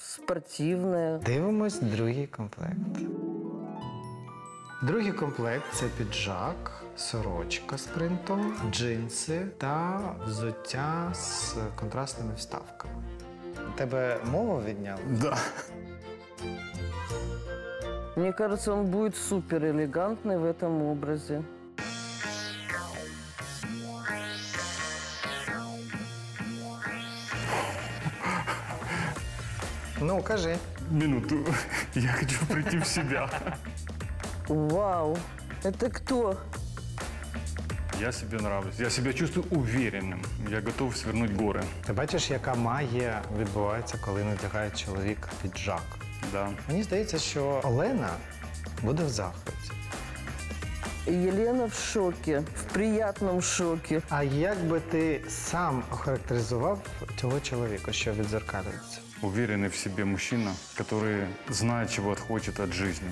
спортивное. Дивимось другий комплект. Другий комплект це піджак, сорочка з принтом, джинси та взуття з контрастними вставками. Тебе мову відняли? Да. Мне кажется, он будет супер элегантный в этом образе. Ну, кажи. Минуту. Я хочу прийти в себя. Вау, это кто? Я себе нравлюсь. Я себя чувствую уверенным. Я готов свернуть горы. Ти бачиш, яка магія відбувається, коли надягає чоловік піджак. Да. Мені здається, що Олена буде в захваті. Елена в шоке, в приятном шоке. А як би ти сам охарактеризував цього чоловіка, що відзеркалюється? Уверенный в себе мужчина, который знает, чего хочет от жизни.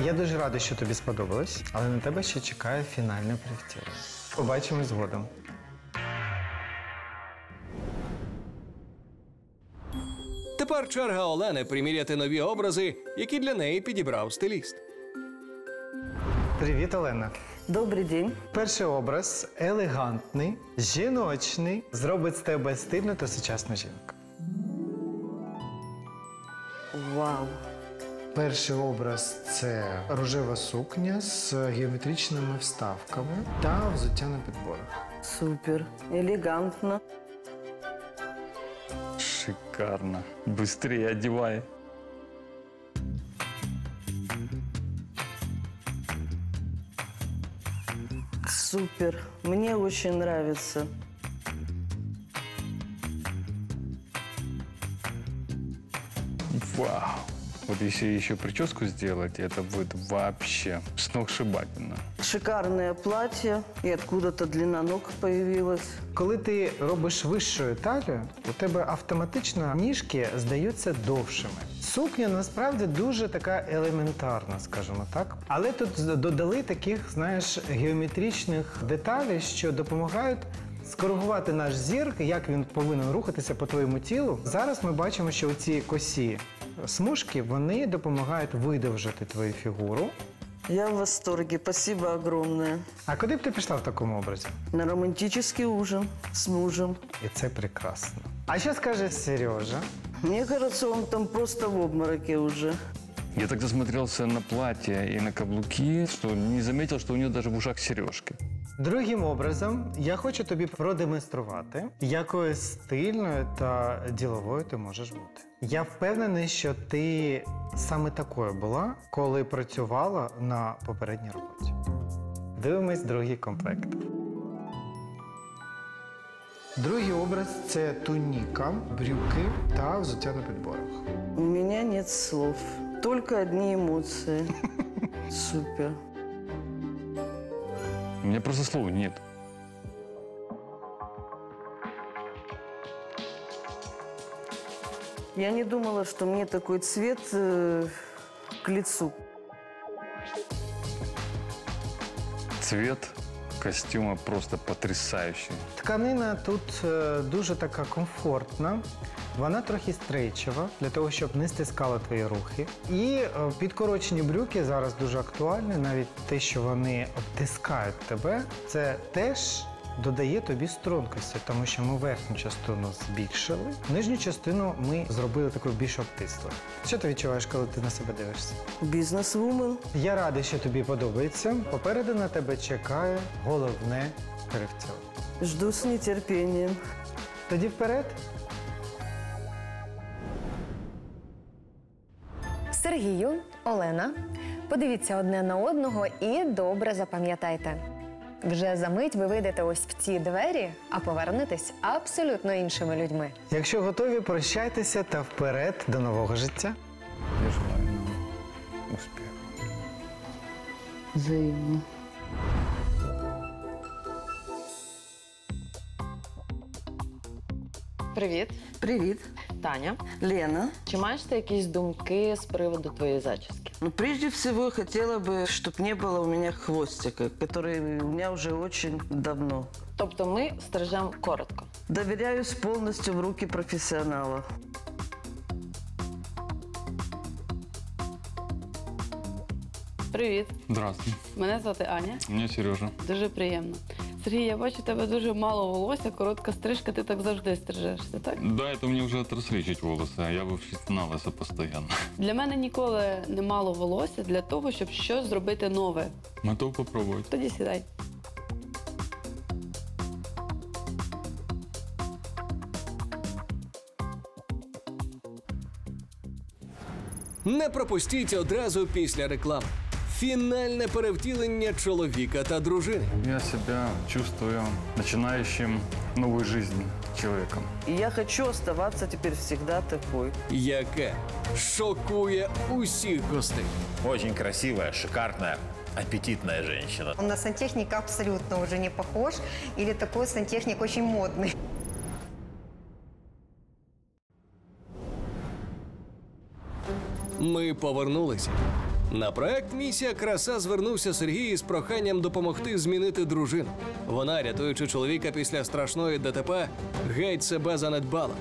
Я дуже радий, що тобі сподобалось, але на тебе ще чекає фінальне привтілення. Побачимось згодом. Тепер черга Олени приміряти нові образи, які для неї підібрав стиліст. Привіт, Олена. Добрий день. Перший образ елегантний, жіночний, зробить з тебе стильну та сучасну жінку. Вау. Перший образ це рожева сукня з геометричними вставками та взуття на підборах. Супер, элегантно. Шикарно. Быстрее одевай. Супер, мне очень нравится. Вау. Вот если еще прическу сделать, это будет вообще сногсшибательно. Шикарное платье, и откуда-то длина ног появилась. Коли ти робиш вищою талію, у тебе автоматично ніжки здаються довшими. Сукня насправді дуже така елементарна, скажімо так. Але тут додали таких, знаєш, геометричних деталей, що допомагають скоригувати наш зір, як він повинен рухатися по твоєму тілу. Зараз ми бачимо, що ці косі смужки вони допомагають видовжити твою фігуру. Я в восторге, спасибо огромное. А куди б ти пішла в такому образі? На романтический ужин с мужем. І це прекрасно. А що скаже Сережа? Мне кажется, он там просто в обмороке уже. Я так засмотрелся на платье и на каблуки, что не заметил, что у нее даже в ушах сережки. Другим образом, я хочу тобі продемонструвати, якою стильною та діловою ти можеш бути. Я впевнений, що ти саме такою була, коли працювала на попередній роботі. Дивимось другий комплект. Другий образ це туніка, брюки та взуття на підборах. У меня нет слов. Только одни эмоции. [LAUGHS] Супер. У меня просто слов нет. Я не думала, что мне такой цвет э, к лицу. Цвет костюма просто потрясающий. Тканина тут е, дуже така комфортна. Вона трохи стрейчева для того, щоб не стискала твої рухи. І е, підкорочені брюки зараз дуже актуальні. Навіть те, що вони обтискають тебе, це теж додає тобі стрункості, тому що ми верхню частину збільшили, нижню частину ми зробили такою більш обтислою. Що ти відчуваєш, коли ти на себе дивишся? Бізнес-вумен. Я радий, що тобі подобається. Попереду на тебе чекає головне перевтілення. Жду с нетерпением. Тоді вперед. Сергію, Олена, подивіться одне на одного і добре запам'ятайте. Вже за мить ви вийдете ось в ці двері, а повернетесь абсолютно іншими людьми. Якщо готові, прощайтеся та вперед до нового життя. Я желаю нам успеха. Взаимно. Привіт. Привіт. Таня. Лена. Чи маєш ти якісь думки з приводу твоєї зачіски? Ну, прежде всего, хотела бы, чтобы не было у меня хвостика, который у меня уже очень давно. Тобто ми стрижемо коротко. Доверяюсь полностью в руки профессионала. Привіт, Здравствуй. мене звати Аня. Меня Сережа. Дуже приємно. Сергій, я бачу, у тебе дуже мало волосся, коротка стрижка, ти так завжди стрижешся, так? Да, это у меня уже отросли чуть волосы, а я вообще на лысо постоянно. [LAUGHS] Для мене ніколи не мало волосся для того, щоб щось зробити нове. Готов попробовать. Тоді сідай. Не пропустіть одразу після реклами. Фінальне перевтілення чоловіка та дружини. Я себя чувствую начинающим новую жизнь человеком. И я хочу оставаться теперь всегда такой. яке шокує усіх гостей. Очень красивая, шикарная, аппетитная женщина. Он на сантехника абсолютно уже не похож. Или такой сантехник очень модный. Ми повернулися. На проект Місія краса звернувся Сергій із проханням допомогти змінити дружину. Вона, рятуючи чоловіка після страшної ДТП, геть себе занедбала,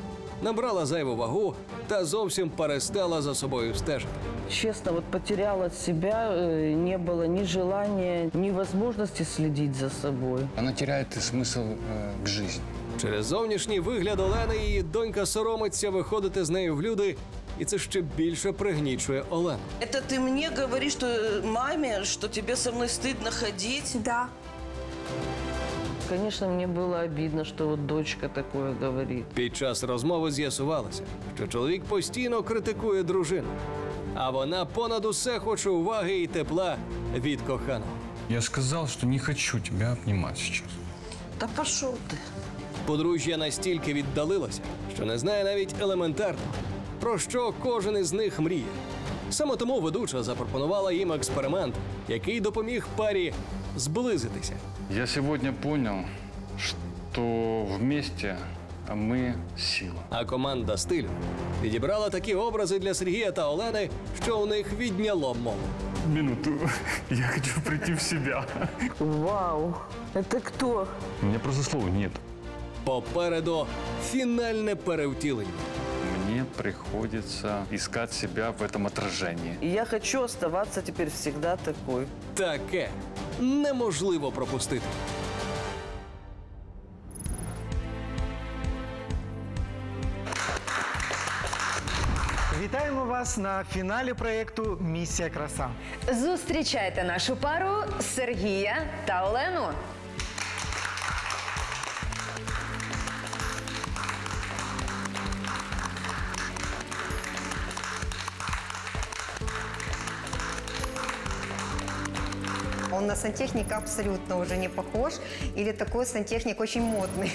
набрала зайву вагу та зовсім перестала за собою стежити. Честно, вот потеряла себя, э, не было ни желания, ни возможности следить за собой. Она теряет смысл э, к жизни. Через зовнішній вигляд Олени її донька соромиться виходити з нею в люди, і це ще більше пригнічує Олену. Это ты мне говоришь, что э, маме, что тебе со мной стыдно ходить? Да. Конечно, мне было обидно, что вот дочка такое говорит. Під час розмови з'ясувалося, що чоловік постійно критикує дружину, а вона понад усе хоче уваги і тепла від коханого. Я сказал, что не хочу тебя обнимать сейчас. Да пошел ты. Подружжя настільки віддалилося, що не знає навіть елементарного, про що кожен із них мріє. Саме тому ведуча запропонувала їм експеримент, який допоміг парі зблизитися. Я сегодня понял, что вместе мы сила. А команда стилю підібрала такі образи для Сергія та Олени, що у них відняло мову. Минуту, [LAUGHS] я хочу прийти в себя. Вау, это кто? У меня просто слов нет. Попереду фінальне перевтілення. Приходится искать себя в этом отражении. И я хочу оставаться теперь всегда такой. Таке неможливо пропустити. Вітаємо вас на фіналі проєкту Місія краса. Зустрічайте нашу пару Сергія та Олену. Он на сантехника абсолютно уже не похож. Или такой сантехник очень модный.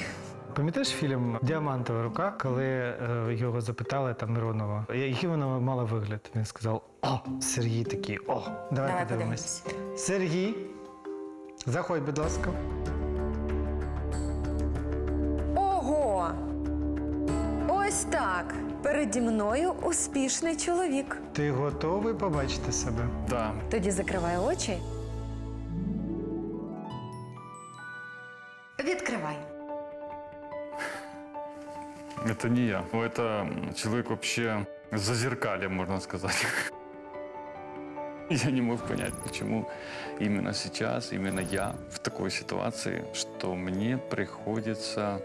Пам'ятаєш фільм Діамантова рука, коли е, його запитали там Миронова, який вона мала вигляд? Він сказав: О, Сергій такий, о, давай, Давай подивимось. Сергій, заходь, будь ласка. Ого! Ось так. Переді мною успішний чоловік. Ти готовий побачити себе? Да. Тоді закривай очі. Відкривай. Это не я. Это человек вообще зазеркалье, можно сказать. [LAUGHS] Я не мог понять, почему именно сейчас, именно я в такой ситуации, что мне приходится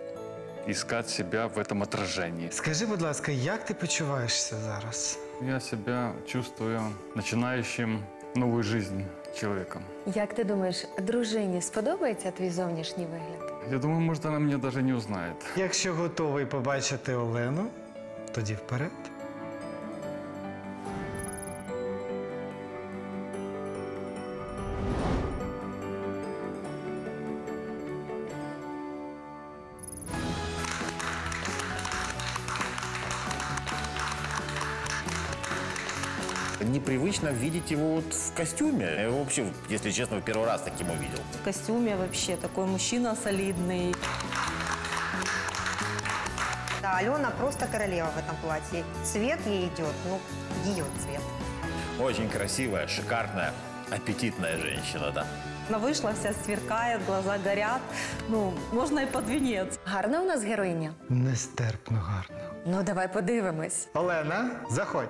искать себя в этом отражении. Скажи, будь ласка, як ти почуваєшся зараз? Я себя чувствую начинающим новую жизнь человеком. Як ти думаєш, дружині сподобається твій зовнішній вигляд? Я думаю, может, она меня даже не узнает. Якщо готовий побачити Олену, тоді вперед. Непривычно видеть его вот в костюме. Я его вообще, если честно, в первый раз таким увидел. В костюме вообще такой мужчина солидный. Да, Алена просто королева в этом платье. Цвет ей идет, ну, ее цвет. Очень красивая, шикарная, аппетитная женщина, да. Она вышла, вся сверкает, глаза горят. Ну, можно и под венец. Гарна у нас героїня? Нестерпно гарно. Ну, давай подивимось. Олена, заходь.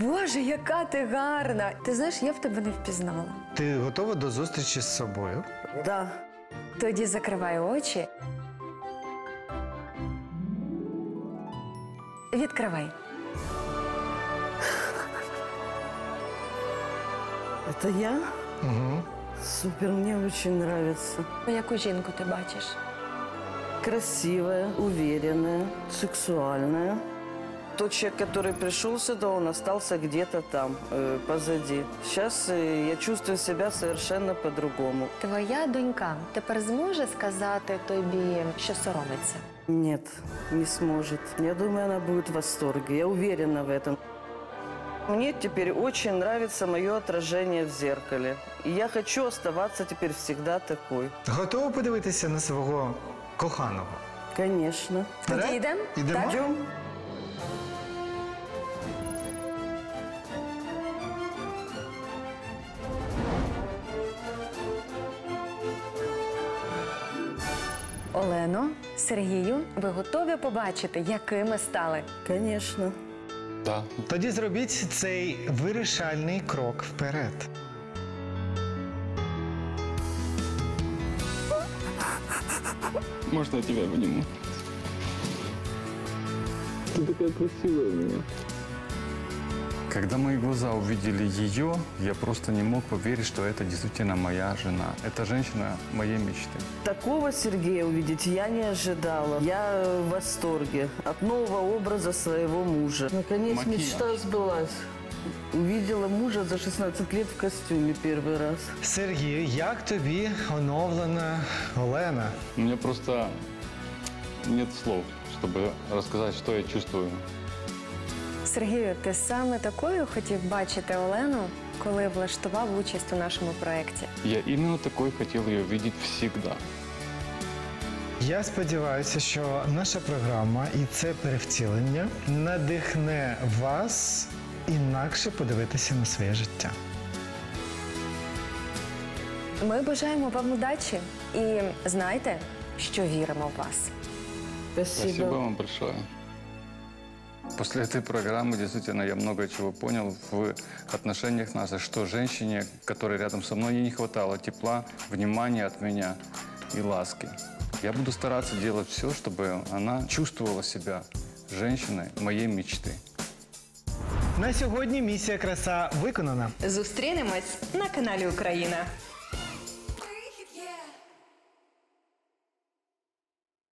Боже, яка ти гарна! Ти знаєш, я б тебе не впізнала. Ти готова до зустрічі з собою? Да. Тоді закривай очі. Відкривай. [LAUGHS] Это я? Угу. Супер, мне очень нравится. Яку жінку ти бачиш? Красивая, уверенная, сексуальная. Тот человек, который пришел сюда, он остался где-то там, э, позади. Сейчас э, я чувствую себя совершенно по-другому. Твоя донька тепер зможе сказати тобі, що соромиться? Нет, не сможет. Я думаю, она будет в восторге. Я уверена в этом. Мне теперь очень нравится мое отражение в зеркале. И я хочу оставаться теперь всегда такой. Готова подивитися на свого коханого? Конечно. Тоді йдемо? Йдемо? Так? Идем? Олено, Сергію, ви готові побачити, якими стали? Конечно. Да. Тоді зробіть цей вирішальний крок вперед. Можно я тебя обниму? Ты такая красивая у меня. Когда мои глаза увидели ее, я просто не мог поверить, что это действительно моя жена. Это женщина моей мечты. Такого Сергея увидеть я не ожидала. Я в восторге от нового образа своего мужа. Наконец Макияж. мечта сбылась. Увидела мужа за 16 лет в костюме первый раз. Сергію, як тобі оновлена Олена? У меня просто нет слов, чтобы рассказать, что я чувствую. Сергію, ти саме такою хотів бачити Олену, коли влаштував участь у нашому проєкті? Я именно такой хотел ее видеть всегда. Я сподіваюся, що наша програма і це перевтілення надихне вас інакше подивитися на своє життя. Ми бажаємо вам удачі і знайте, що віримо в вас. Спасибо вам большое. После этой программы действительно я много чего понял в отношениях нас, и что женщине, которой рядом со мной, ей не хватало тепла, внимания от меня и ласки. Я буду стараться делать все, чтобы она чувствовала себя женщиной моей мечты. На сьогодні місія краса виконана. Зустрінемось на каналі Україна.